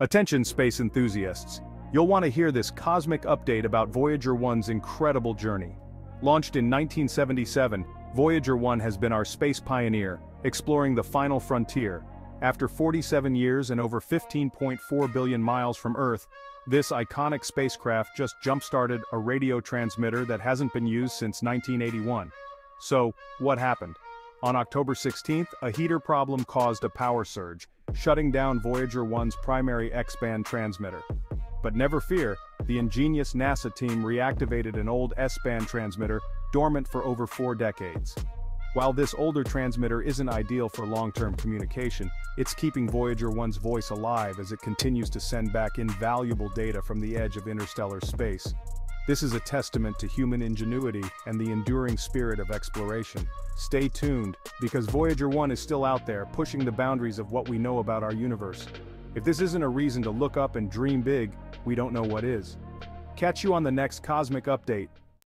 Attention space enthusiasts. You'll want to hear this cosmic update about Voyager 1's incredible journey. Launched in 1977, Voyager 1 has been our space pioneer, exploring the final frontier. After 47 years and over 15.4 billion miles from Earth, this iconic spacecraft just jump-started a radio transmitter that hasn't been used since 1981. So, what happened? On October 16th, a heater problem caused a power surge, shutting down Voyager 1's primary X-band transmitter. But never fear, the ingenious NASA team reactivated an old S-band transmitter, dormant for over four decades. While this older transmitter isn't ideal for long-term communication, it's keeping Voyager 1's voice alive as it continues to send back invaluable data from the edge of interstellar space. This is a testament to human ingenuity and the enduring spirit of exploration. Stay tuned, because Voyager 1 is still out there, pushing the boundaries of what we know about our universe. If this isn't a reason to look up and dream big, we don't know what is. Catch you on the next Cosmic Update.